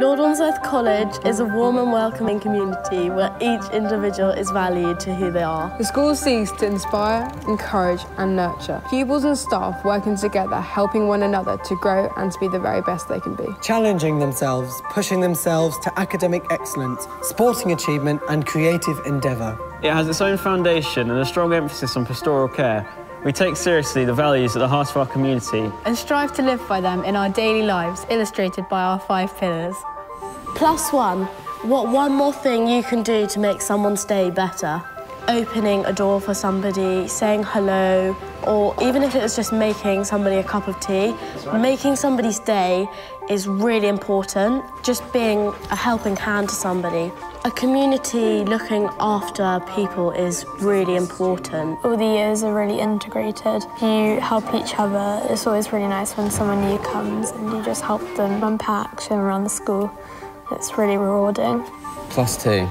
Lord Wandsworth College is a warm and welcoming community where each individual is valued to who they are. The school seeks to inspire, encourage and nurture. Pupils and staff working together, helping one another to grow and to be the very best they can be. Challenging themselves, pushing themselves to academic excellence, sporting achievement and creative endeavour. It has its own foundation and a strong emphasis on pastoral care, we take seriously the values at the heart of our community and strive to live by them in our daily lives, illustrated by our five pillars. Plus one, what one more thing you can do to make someone's day better? Opening a door for somebody, saying hello, or even if it was just making somebody a cup of tea, making somebody's day is really important. Just being a helping hand to somebody. A community looking after people is really important. All the years are really integrated. You help each other. It's always really nice when someone new comes and you just help them unpack, show them around the school. It's really rewarding. Plus two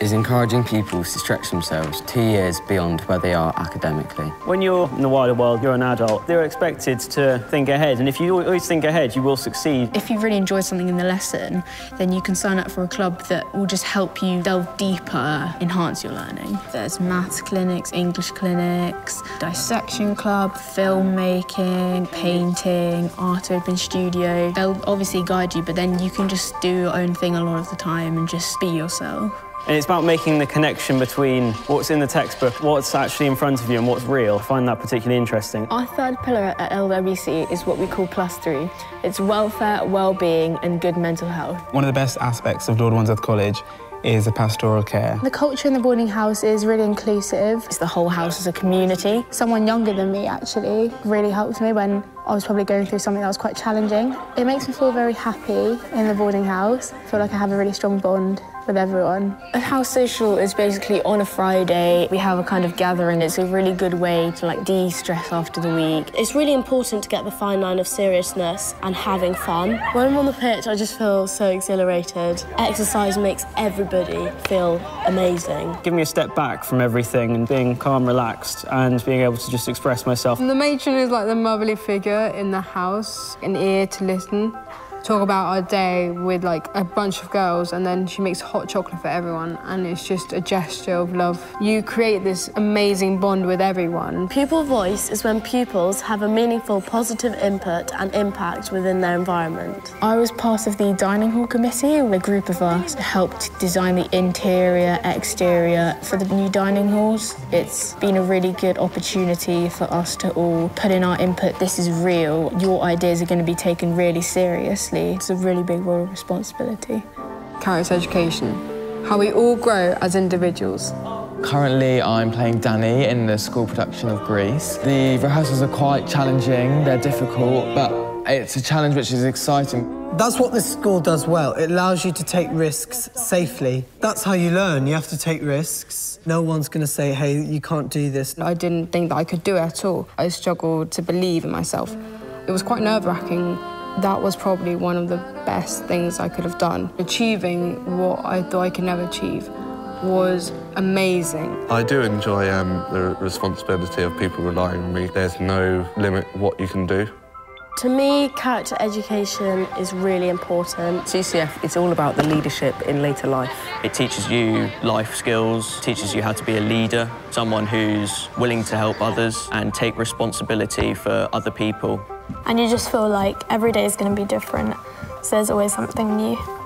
is encouraging people to stretch themselves two years beyond where they are academically. When you're in the wider world, you're an adult, they're expected to think ahead, and if you always think ahead, you will succeed. If you really enjoy something in the lesson, then you can sign up for a club that will just help you delve deeper, enhance your learning. There's maths clinics, English clinics, dissection club, filmmaking, painting, art open studio. They'll obviously guide you, but then you can just do your own thing a lot of the time and just be yourself. And it's about making the connection between what's in the textbook, what's actually in front of you, and what's real. I find that particularly interesting. Our third pillar at LWC is what we call plus three. It's welfare, well-being, and good mental health. One of the best aspects of Lord Wandsworth College is the pastoral care. The culture in the boarding house is really inclusive. It's the whole house as a community. Someone younger than me actually really helped me when I was probably going through something that was quite challenging. It makes me feel very happy in the boarding house. I feel like I have a really strong bond with everyone. A house social is basically on a Friday. We have a kind of gathering. It's a really good way to like de-stress after the week. It's really important to get the fine line of seriousness and having fun. When I'm on the pitch, I just feel so exhilarated. Exercise makes everybody feel amazing. Give me a step back from everything and being calm, relaxed, and being able to just express myself. And the matron is like the motherly figure in the house, an ear to listen talk about our day with like a bunch of girls and then she makes hot chocolate for everyone and it's just a gesture of love. You create this amazing bond with everyone. Pupil voice is when pupils have a meaningful positive input and impact within their environment. I was part of the dining hall committee. A group of us helped design the interior, exterior for the new dining halls. It's been a really good opportunity for us to all put in our input. This is real. Your ideas are going to be taken really seriously obviously it's a really big role of responsibility. Character education, how we all grow as individuals. Currently, I'm playing Danny in the school production of Grease. The rehearsals are quite challenging, they're difficult, but it's a challenge which is exciting. That's what this school does well. It allows you to take risks safely. That's how you learn. You have to take risks. No one's going to say, hey, you can't do this. I didn't think that I could do it at all. I struggled to believe in myself. It was quite nerve-wracking that was probably one of the best things I could have done. Achieving what I thought I could never achieve was amazing. I do enjoy um, the responsibility of people relying on me. There's no limit what you can do. To me, character education is really important. CCF is all about the leadership in later life. It teaches you life skills, teaches you how to be a leader, someone who's willing to help others and take responsibility for other people. And you just feel like every day is going to be different, so there's always something new.